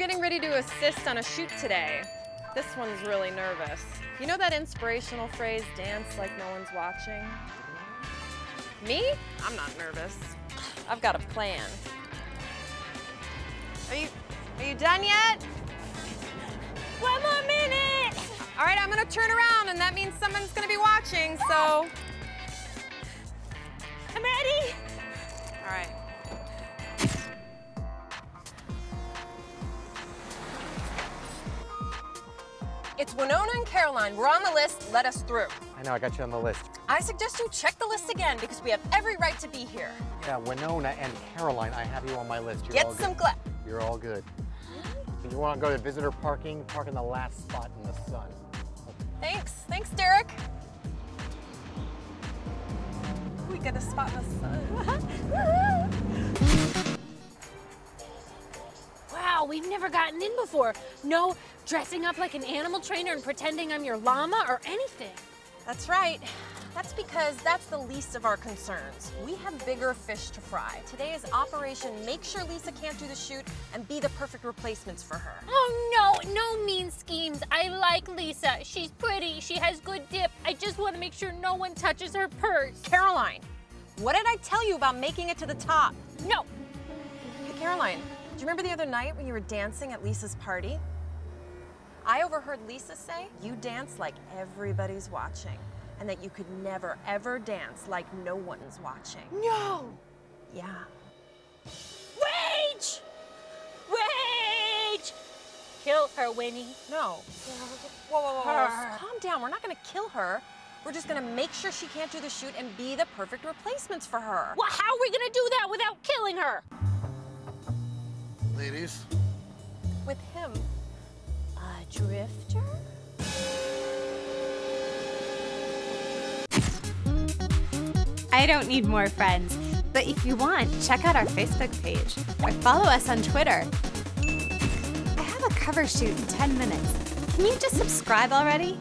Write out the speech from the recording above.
getting ready to assist on a shoot today. This one's really nervous. You know that inspirational phrase, dance like no one's watching? Me? I'm not nervous. I've got a plan. Are you, are you done yet? One more minute! All right, I'm gonna turn around and that means someone's gonna be watching, so. It's Winona and Caroline. We're on the list. Let us through. I know, I got you on the list. I suggest you check the list again because we have every right to be here. Yeah, Winona and Caroline, I have you on my list. You're Get all some good. gla- You're all good. If you want to go to visitor parking, park in the last spot in the sun. Thanks. Thanks, Derek. We got a spot in the sun. never gotten in before. No dressing up like an animal trainer and pretending I'm your llama or anything. That's right. That's because that's the least of our concerns. We have bigger fish to fry. Today is Operation Make Sure Lisa Can't Do the Shoot and be the perfect replacements for her. Oh no, no mean schemes. I like Lisa. She's pretty, she has good dip. I just want to make sure no one touches her purse. Caroline, what did I tell you about making it to the top? No, Hey, Caroline, do you remember the other night when you were dancing at Lisa's party? I overheard Lisa say you dance like everybody's watching and that you could never ever dance like no one's watching. no. Yeah. Rage! Rage! Kill her, Winnie. No. Whoa, whoa, whoa, whoa. Calm down. We're not gonna kill her. We're just gonna make sure she can't do the shoot and be the perfect replacements for her. Well, how are we gonna do that without killing her? Ladies, With him. A drifter? I don't need more friends, but if you want, check out our Facebook page or follow us on Twitter. I have a cover shoot in 10 minutes. Can you just subscribe already?